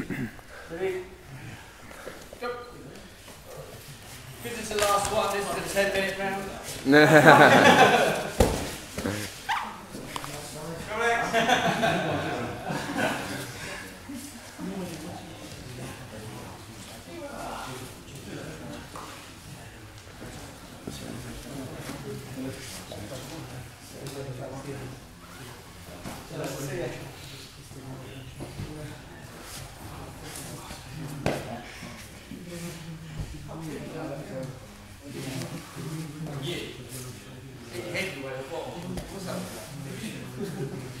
Ready? Go. This is the last one. This is the 10 minute round. Okay. Keep it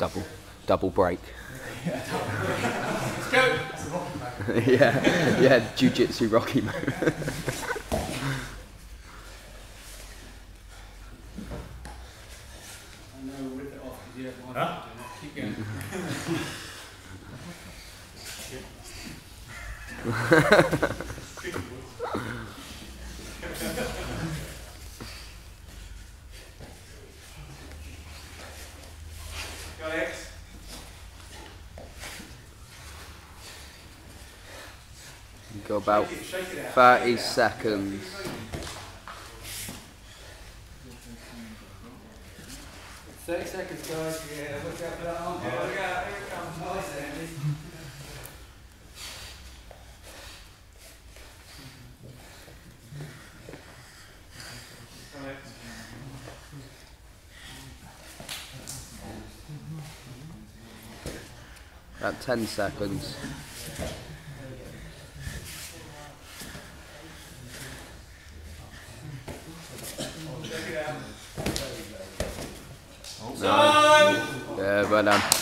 double, double break. Yeah, yeah, jiu-jitsu Rocky move. I know we'll rip it off because you don't mind Keep going. Go X. Go about Shake it, shake it 30 seconds. Thirty seconds, guys. Yeah, look out for that arm. Yeah, look out. Here it comes. About 10 seconds. Time! Yeah, well done.